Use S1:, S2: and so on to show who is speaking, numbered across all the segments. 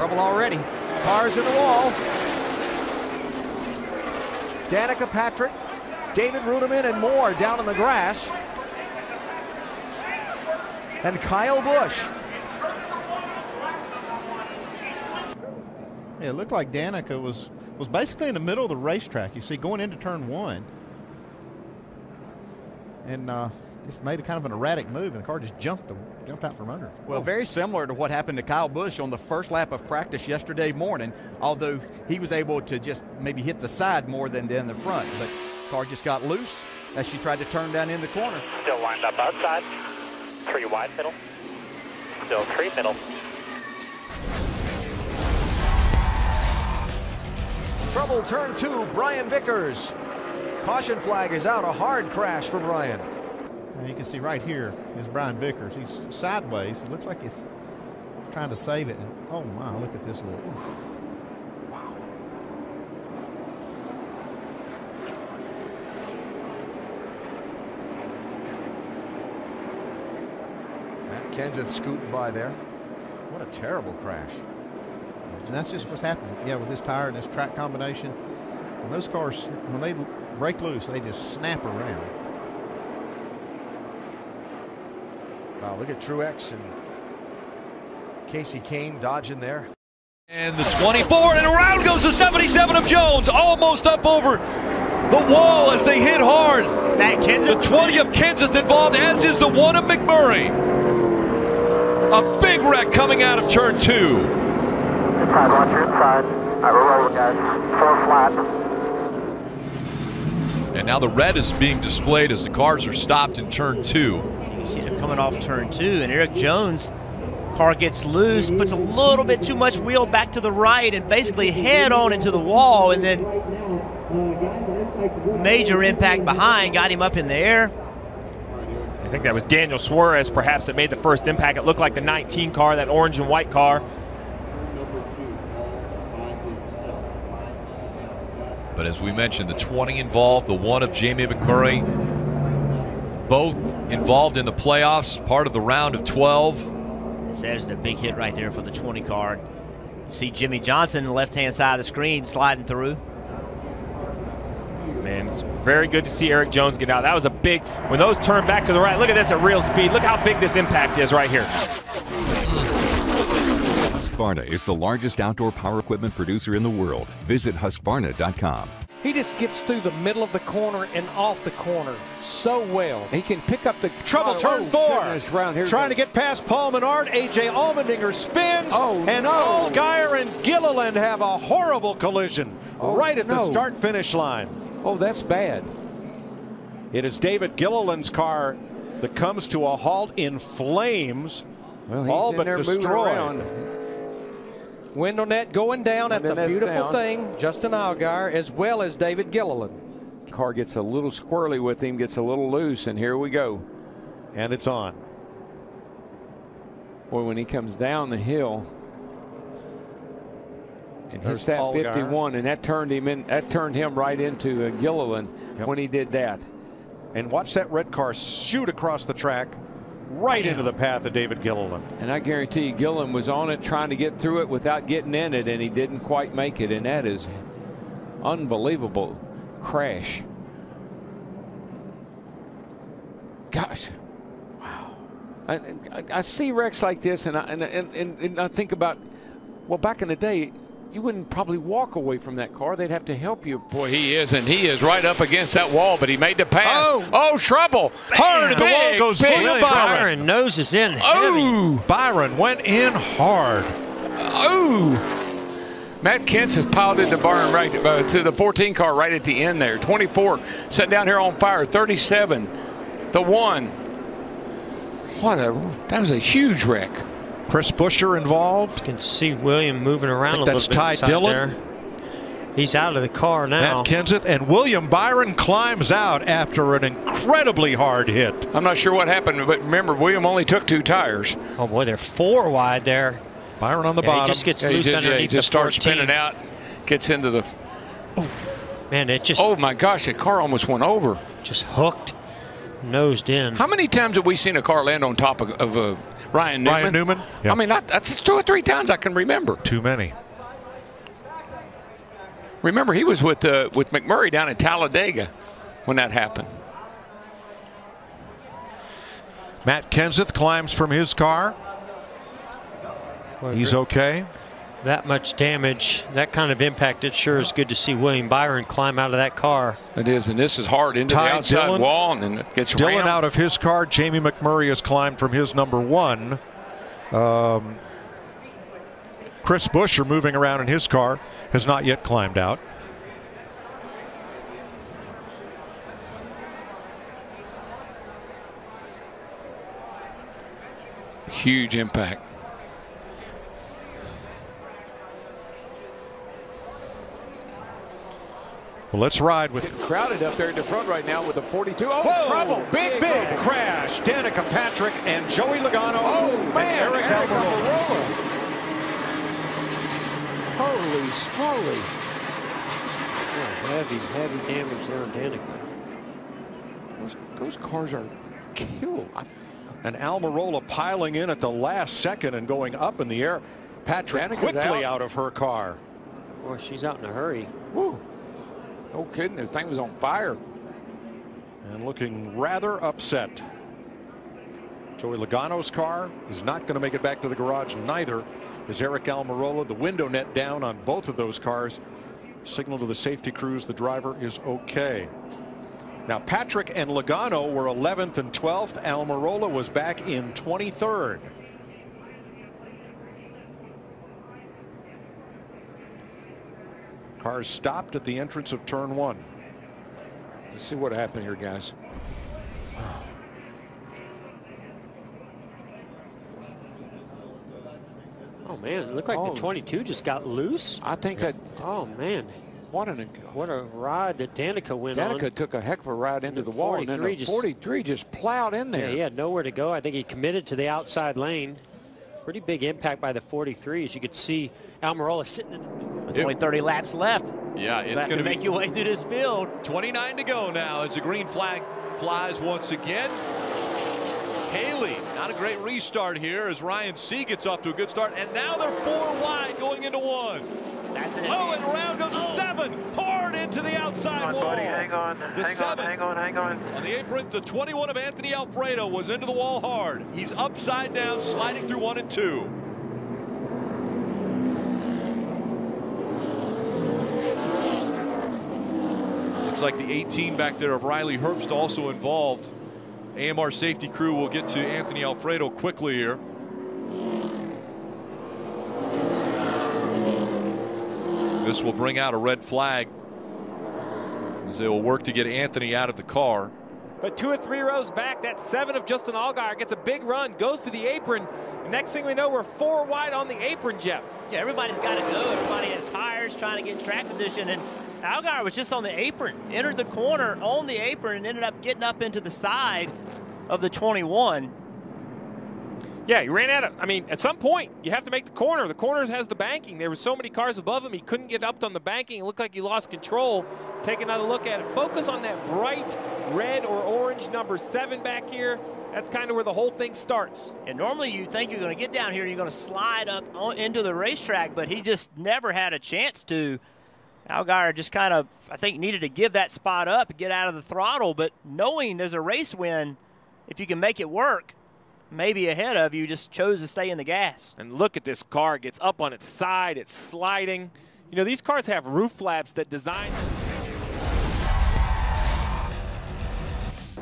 S1: Trouble already. Cars in the wall. Danica Patrick, David Reutimann, and more down in the grass. And Kyle Busch.
S2: It looked like Danica was was basically in the middle of the racetrack. You see, going into turn one, and uh, just made a kind of an erratic move, and the car just jumped jumped out from under.
S3: Well, very similar to what happened to Kyle Busch on the first lap of practice yesterday morning. Although he was able to just maybe hit the side more than than the front, but car just got loose as she tried to turn down in the corner.
S4: Still lined up outside. Three wide middle. Still three middle.
S1: Trouble turn two, Brian Vickers. Caution flag is out, a hard crash for Brian.
S2: And you can see right here is Brian Vickers. He's sideways. It looks like he's trying to save it. Oh my, look at this look. Wow.
S1: Matt Kenseth scooting by there. What a terrible crash.
S2: And that's just what's happening. Yeah, with this tire and this track combination. When those cars, when they break loose, they just snap around.
S1: Wow, look at Truex and Kasey Kahne dodging there.
S5: And the 24, and around goes the 77 of Jones, almost up over the wall as they hit hard.
S4: That Kenseth.
S5: The 20 of Kenseth involved, as is the one of McMurray. A big wreck coming out of turn two.
S4: Inside, watch your inside. All right, we're rolling, guys. Four flat.
S5: And now the red is being displayed as the cars are stopped in turn two.
S6: You see them coming off turn two, and Erik Jones car gets loose, puts a little bit too much wheel back to the right, and basically head on into the wall, and then major impact behind, got him up in the air.
S7: I think that was Daniel Suarez, perhaps, that made the first impact. It looked like the 19 car, that orange and white car.
S5: But as we mentioned, the 20 involved, the one of Jamie McMurray, both involved in the playoffs, part of the round of 12.
S6: There's the big hit right there for the 20 card. You see Jimmie Johnson, the left-hand side of the screen, sliding through.
S7: Man, it's very good to see Erik Jones get out. That was a big, when those turn back to the right, look at this at real speed. Look how big this impact is right here.
S8: Husqvarna is the largest outdoor power equipment producer in the world. Visit Husqvarna.com.
S9: He just gets through the middle of the corner and off the corner so well.
S10: He can pick up the
S9: trouble.
S10: Oh,
S9: turn four.
S10: Goodness,
S9: Trying to get past Paul Menard. AJ Allmendinger spins.
S10: Oh,
S9: and
S10: no.
S9: Allgaier and Gilliland have a horrible collision
S10: Oh,
S9: right at
S10: no.
S9: the start finish line.
S10: Oh, that's bad.
S9: It is David Gilliland's car that comes to a halt in flames.
S10: Well, he's
S9: all
S10: in
S9: but destroyed.
S10: Around.
S9: Window net going down. That's a beautiful
S10: down.
S9: thing. Justin Allgaier as well as David Gilliland.
S10: Car gets a little squirrely with him, gets a little loose, and here we go.
S9: And it's on.
S10: Boy, when he comes down the hill and
S9: There's
S10: hits that
S9: Allgaier.
S10: 51, and that turned him in. That turned him right into uh, Gilliland
S9: Yep.
S10: when he did that.
S9: And watch that red car shoot across the track right into the path of David Gilliland.
S10: And I guarantee you, Gilliland was on it trying to get through it without getting in it, and he didn't quite make it. And that is unbelievable crash. Gosh, wow! I, I, I see wrecks like this, and I, and, and, and I think about, well, back in the day, you wouldn't probably walk away from that car. They'd have to help you.
S11: Boy, he is, and he is right up against that wall, but he made the pass.
S7: Oh.
S11: trouble.
S9: Hard, the wall goes
S11: big
S9: William. Byron.
S6: Byron noses in heavy.
S11: Oh,
S9: Byron went in hard.
S11: oh. Matt Kenseth piled into Byron right uh, to the 14 car right at the end there. 24 set down here on fire. 37, the one. What a that was a huge wreck.
S9: Chris Buescher involved.
S6: You can see William moving around a little
S9: that's
S6: bit
S9: Ty Dillon.
S6: there. He's out of the car now.
S9: Matt Kenseth and William Byron climbs out after an incredibly hard hit.
S11: I'm not sure what happened, but remember, William only took two tires.
S6: oh boy, they're four wide there.
S9: Byron on the
S6: Yeah, he
S9: bottom.
S6: just gets
S11: Yeah, he
S6: loose
S11: just, yeah,
S6: underneath
S11: he just
S6: the
S11: starts
S6: 14.
S11: spinning out, gets into the. Oh.
S6: Man, it just
S11: Oh my gosh, the car almost went over.
S6: just hooked
S11: nosed in.
S12: How many times have we seen a car land on top of, of uh, Ryan Newman?
S9: Ryan Newman? Yeah.
S12: I mean, not, that's two or three times I can remember.
S9: Too many.
S12: Remember, he was with uh, with McMurray down in Talladega when that happened.
S9: Matt Kenseth climbs from his car. He's okay.
S11: That much damage, that kind of impact, it sure is good to see William Byron climb out of that car.
S12: It is, and this is hard into
S9: Ty
S12: the outside
S9: Dillon.
S12: wall, and then it gets
S9: Dillon
S12: rammed.
S9: out of his car. Jamie McMurray has climbed from his number one. Um, Chris Buescher moving around in his car has not yet climbed out.
S12: Huge impact.
S9: Well, let's ride with.
S10: Getting crowded up there in the front right now with the 42. Oh,
S9: Whoa!
S10: trouble.
S9: Big, big crash. Danica Patrick and Joey Logano
S10: Oh,
S9: and
S10: man.
S9: Aric
S10: Aric
S9: Almirola.
S10: Almirola. Holy smoly.
S11: Oh, heavy, heavy damage there on Danica.
S10: Those, those cars are killed. I-
S9: And Almirola piling in at the last second and going up in the air. Patrick
S10: Danica's
S9: quickly
S10: out.
S9: out of her car.
S11: Boy, she's out in a hurry.
S10: Woo. No kidding. The thing was on fire.
S9: and looking rather upset. Joey Logano's car is not going to make it back to the garage. Neither is Aric Almirola. The window net down on both of those cars. Signal to the safety crews the driver is okay. Now Patrick and Logano were 11th and 12th. Almirola was back in 23rd. Cars stopped at the entrance of turn one.
S10: Let's see what happened here, guys.
S11: Oh, man, it looked like
S10: Oh.
S11: the 22 just got loose.
S10: I think that
S11: Oh, man.
S10: what an
S11: What a ride that Danica went
S10: Danica
S11: on.
S10: took a heck of a ride into the wall, and then
S11: 43
S10: the
S11: just-
S10: 43 just plowed in there.
S11: Yeah, he had nowhere to go. I think he committed to the outside lane. Pretty big impact by the 43. As you could see, Almirola sitting in.
S6: With only 30 laps left.
S5: Yeah, it's
S6: You'll
S5: going
S6: to
S5: to
S6: make your way through this field.
S5: 29 to go now as the green flag flies once again. Haley, not a great restart here as Ryan C gets off to a good start, and now they're four wide going into one.
S6: That's an
S5: Oh, and around goes a oh. seven, into the outside wall.
S4: hang on,
S5: The
S4: hang
S5: seven.
S4: on, hang on, hang on.
S5: On the apron, the 21 of Anthony Alfredo was into the wall hard. He's upside down, sliding through one and two. Looks like the 18 back there of Riley Herbst also involved. AMR safety crew will get to Anthony Alfredo quickly here. This will bring out a red flag they will work to get Anthony out of the car.
S7: But two or three rows back, that seven of Justin Allgaier gets a big run, goes to the apron. Next thing we know, we're four wide on the apron, Jeff.
S6: Yeah, everybody's got to go. Everybody has tires trying to get track position. And Allgaier was just on the apron, entered the corner on the apron, and ended up getting up into the side of the 21.
S7: Yeah, he ran out of. I mean, at some point, you have to make the corner. The corner has the banking. There were so many cars above him, he couldn't get up on the banking. It looked like he lost control. Take another look at it. Focus on that bright red or orange number seven back here. That's kind of where the whole thing starts.
S6: And normally you think you're going to get down here, you're going to slide up into the racetrack, but he just never had a chance to. Allgaier just kind of, I think, needed to give that spot up get out of the throttle. But knowing there's a race win, if you can make it work, maybe ahead of you, just chose to stay in the gas.
S7: And look at this car. It gets up on its side. It's sliding. You know, these cars have roof flaps that design.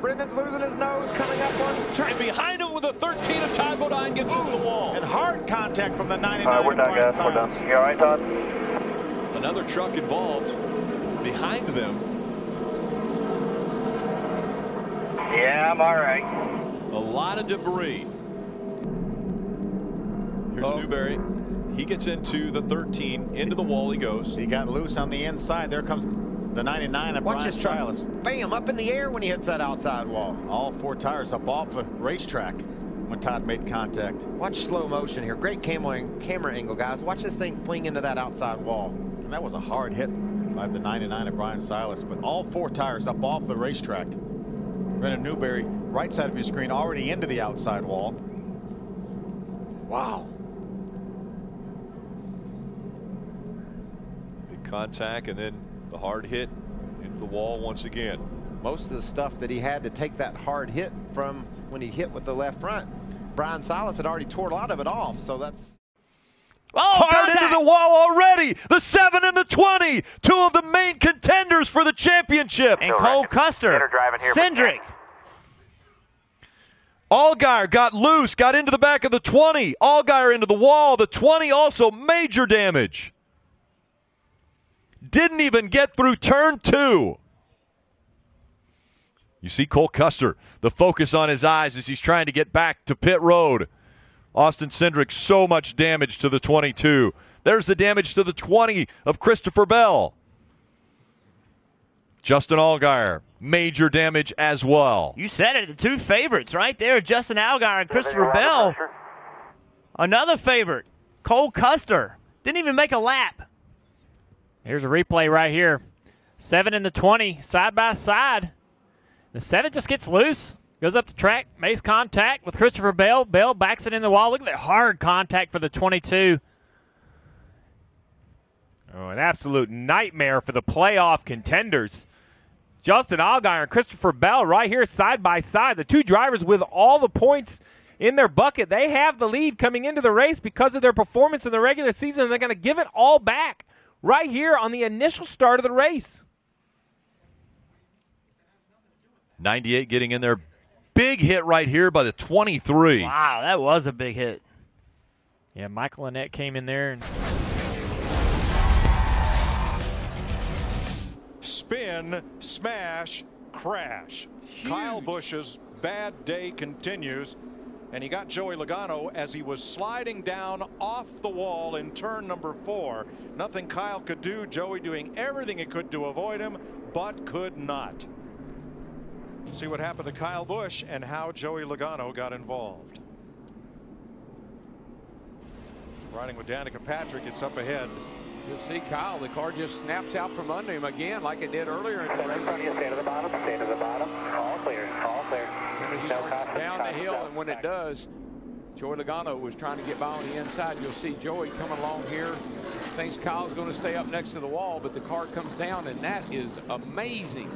S13: Brennan's losing his nose coming up on track.
S5: And behind him with a 13 of Todd Bodine gets into the wall.
S2: And hard contact from the 99.
S4: All right, we're done,
S2: Brian
S4: guys. We're done. You all right, Todd?
S5: Another truck involved behind them.
S4: Yeah, I'm all right.
S5: A lot of debris. Here's oh. Newberry. He gets into the 13, into the wall he goes.
S2: He got loose on the inside. There comes the 99 of
S14: Watch
S2: Bryan
S14: this truck.
S2: Silas.
S14: Bam, up in the air when he hits that outside wall.
S2: All four tires up off the racetrack when Todd made contact.
S14: Watch slow motion here. Great camera, camera angle, guys. Watch this thing fling into that outside wall.
S2: And that was a hard hit by the 99 of Bryan Silas, but all four tires up off the racetrack.
S15: Brennan Newberry, right side of your screen, already into the outside wall.
S9: Wow. Big contact and then the hard hit into the wall once again.
S14: Most of the stuff that he had to take that hard hit from when he hit with the left front, Bryan Silas had already tore a lot of it off. So that's.
S6: Oh,
S5: Hard into the wall already. The 7 and the 20. Two of the main contenders for the championship.
S6: And Cole Custer, Cindric.
S5: Allgaier got loose, got into the back of the 20. Allgaier into the wall. The 20 also major damage. Didn't even get through turn two. You see Cole Custer, the focus on his eyes as he's trying to get back to pit road. Austin Cindric, so much damage to the 22. There's the damage to the 20 of Christopher Bell. Justin Allgaier, major damage as well.
S6: You said it, the two favorites right there, Justin Allgaier and Christopher Bell. Another favorite, Cole Custer. Didn't even make a lap.
S7: Here's a replay right here. Seven and the 20, side by side. The seven just gets loose, goes up the track, makes contact with Christopher Bell. Bell backs it in the wall. Look at that hard contact for the 22. Oh, an absolute nightmare for the playoff contenders. Justin Allgaier and Christopher Bell right here side by side. The two drivers with all the points in their bucket. They have the lead coming into the race because of their performance in the regular season, and they're going to give it all back right here on the initial start of the race.
S5: 98 getting in there. Big hit right here by the 23.
S6: Wow, that was a big hit.
S7: Yeah, Michael Annett came in there and
S9: Smash, crash. Kyle Busch's bad day continues. And he got Joey Logano as he was sliding down off the wall in turn number four. Nothing Kyle could do. Joey doing everything he could to avoid him, but could not. See what happened to Kyle Busch and how Joey Logano got involved. Riding with Danica Patrick, it's up ahead.
S10: You'll see Kyle, the car just snaps out from under him again like it did earlier in the race.
S4: Stay to the bottom, stay to the bottom. All clear, all clear. No caution,
S10: down the hill, and when it does, Joey Logano was trying to get by on the inside. You'll see Joey coming along here. Thinks Kyle's going to stay up next to the wall, but the car comes down, and that is amazing.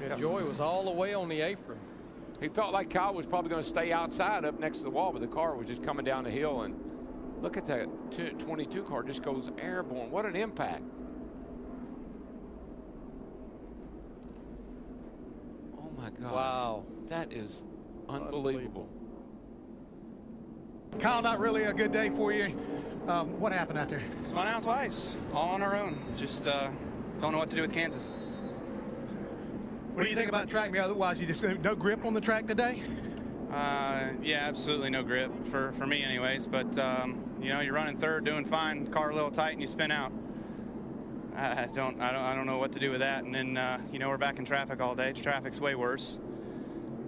S16: Yeah, Joey was all the way on the apron.
S10: He felt like Kyle was probably going to stay outside up next to the wall, but the car was just coming down the hill. And look at that 22 car just goes airborne. What an impact. Oh my God.
S16: Wow.
S10: That is unbelievable.
S3: Kyle, not really a good day for you. Um, what happened out there?
S17: Spun out twice, all on our own. Just uh, don't know what to do with Kansas.
S3: What do you think about track? Me, otherwise, you just no grip on the track today.
S17: Uh, yeah, absolutely no grip for, for me, anyways. But um, you know, you're running third, doing fine. Car a little tight, and you spin out. I don't, I don't, I don't know what to do with that. And then uh, you know, we're back in traffic all day. Traffic's way worse.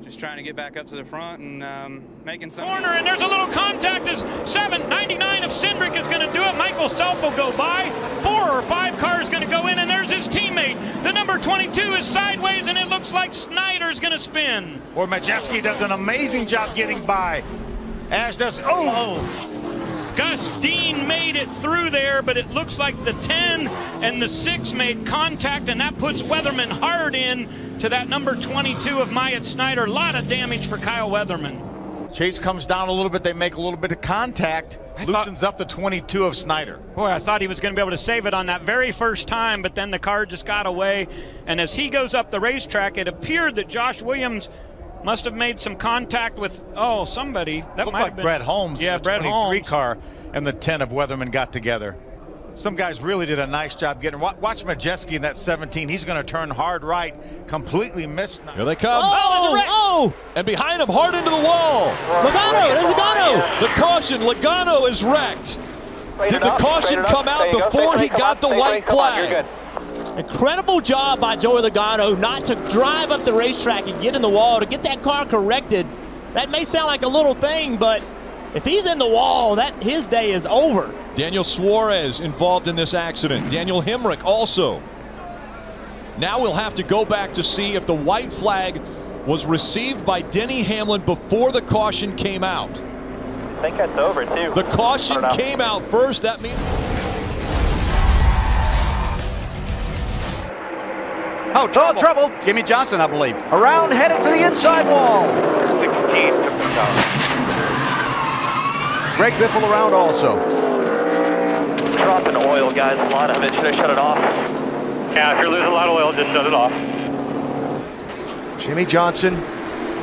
S17: Just trying to get back up to the front and um, making some
S18: corner, and there's a little contact as 799 of Cindric is going to do it. Michael Self will go by. Four or five cars going to go in, and there's his teammate. The number 22 is sideways, and it looks like Snider's going to spin.
S15: Or Majeski does an amazing job getting by. Ash does. Oh!
S18: Gus Dean made it through there, but it looks like the 10 and the 6 made contact, and that puts Weatherman hard in to that number 22 of Myatt Snider. A lot of damage for Kyle Weatherman.
S15: Chase comes down a little bit. They make a little bit of contact. loosens up the 22 of Snyder.
S18: Boy, I thought he was going to be able to save it on that very first time, but then the car just got away. And as he goes up the racetrack, it appeared that Josh Williams must have made some contact with oh somebody. That
S15: Looked
S18: might
S15: like
S18: have been,
S15: Brett Holmes.
S18: Yeah,
S15: the
S18: Brett
S15: 23
S18: Holmes.
S15: car and the 10 of Weatherman got together. Some guys really did a nice job getting. Watch Majeski in that 17. He's going to turn hard right, completely missed.
S5: Here they come.
S15: Oh,
S5: oh, oh, oh! And behind him, hard into the wall.
S15: Logano, there's Logano.
S5: The caution, Logano is wrecked. Did the caution come out before he got the white flag?
S6: Incredible job by Joey Logano not to drive up the racetrack and get in the wall to get that car corrected. That may sound like a little thing, but if he's in the wall, that his day is over.
S5: Daniel Suarez involved in this accident. Daniel Hemric also. Now we'll have to go back to see if the white flag was received by Denny Hamlin before the caution came out.
S4: I think that's over too.
S5: The caution
S4: I don't know.
S5: came out first. That means.
S3: Oh, trouble. trouble. Jimmie Johnson, I believe.
S1: Around headed for the inside wall.
S4: 16.
S1: Greg Biffle around also.
S4: Dropping oil, guys. A lot of it. Should I shut it off? Yeah, if you're losing a lot of oil, just shut it off.
S1: Jimmie Johnson,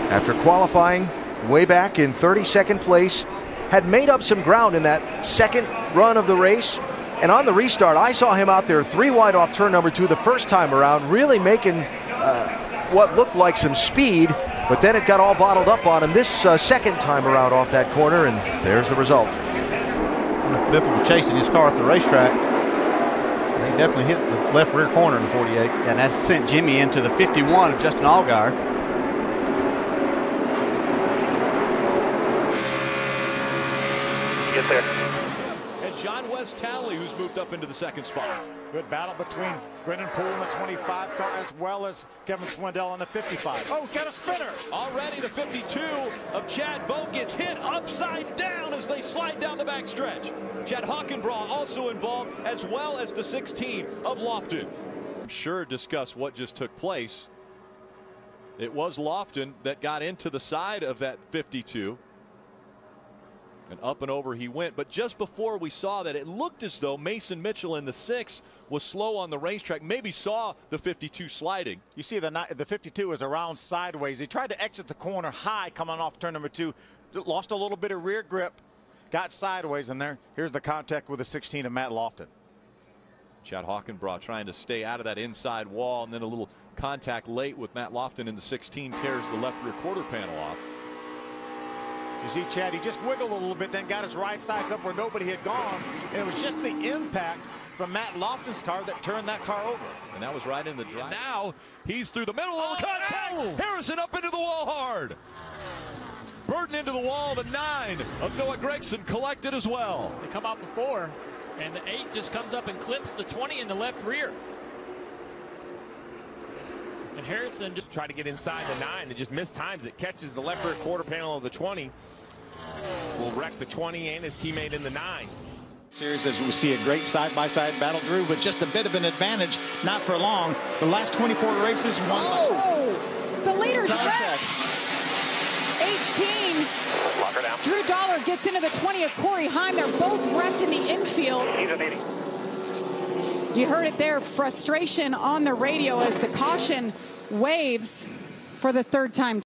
S1: after qualifying way back in 32nd place, had made up some ground in that second run of the race. And on the restart, I saw him out there three wide off turn number two the first time around, really making uh, what looked like some speed, but then it got all bottled up on him this uh, second time around off that corner, and there's the result.
S2: And if Biffle was chasing his car at the racetrack, he definitely hit the left rear corner in the 48.
S3: And that sent Jimmy into the 51 of Justin Allgaier.
S4: Get there.
S5: John Talley, who's moved up into the second spot.
S15: Good battle between Brennan Poole in the 25 car as well as Kevin Swindell in the 55. Oh, got a spinner.
S5: Already the 52 of Chad Boat gets hit upside down as they slide down the back stretch. Chad Hackenbracht also involved, as well as the 16 of Lofton. I'm sure discuss what just took place. It was Lofton that got into the side of that 52. And up and over he went. But just before we saw that, it looked as though Mason Mitchell in the six was slow on the racetrack, maybe saw the 52 sliding.
S15: You see the the 52 is around sideways. He tried to exit the corner high coming off turn number two. Lost a little bit of rear grip. Got sideways in there. Here's the contact with the 16 of Matt Lofton.
S5: Chad Hackenbracht trying to stay out of that inside wall, and then a little contact late with Matt Lofton in the 16 tears the left rear quarter panel off.
S15: You see Chad, he just wiggled a little bit, then got his right sides up where nobody had gone. And it was just the impact from Matt Lofton's car that turned that car over.
S5: And that was right in the drive. now he's through the middle of the oh, contact. Harrison up into the wall hard. Burton into the wall. The nine of Noah Gragson collected as well.
S19: They come out before, and the eight just comes up and clips the 20 in the left rear. And Harrison just
S7: Try to get inside the nine and just mistimes it. Catches the left rear quarter panel of the 20. Will wreck the 20 and his teammate in the nine.
S20: Series as we see a great side-by-side battle, Drew, with just a bit of an advantage, not for long. The last 24 races, one.
S21: Oh! The leader's
S20: Contact.
S21: wrecked. 18. Drew Dollar gets into the 20 of Corey Heim. They're both wrecked in the infield. You heard it there, frustration on the radio as the caution waves for the third time